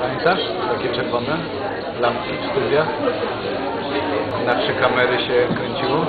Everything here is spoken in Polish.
Pamiętasz? Takie czerwone lampki w studiach? Na trzy kamery się kręciło.